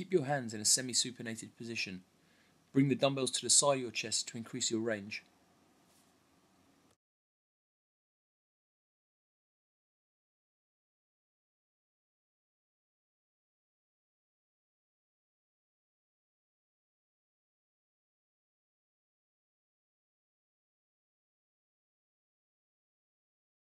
Keep your hands in a semi-supinated position. Bring the dumbbells to the side of your chest to increase your range.